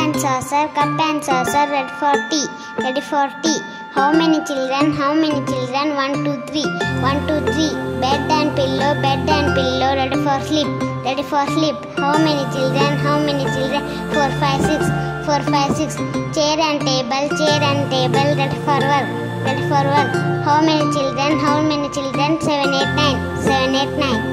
and saucer, cup and saucer, ready for tea, ready for tea. How many children? How many children? One, two, three. One, two, three. Bed and pillow, bed and pillow, ready for sleep, ready for sleep. How many children? How many children? Four, five, six. Four, five, six. Chair and table, chair and table, ready for work, ready for work. How many children? How many children? Seven, eight, nine. Seven, eight, nine.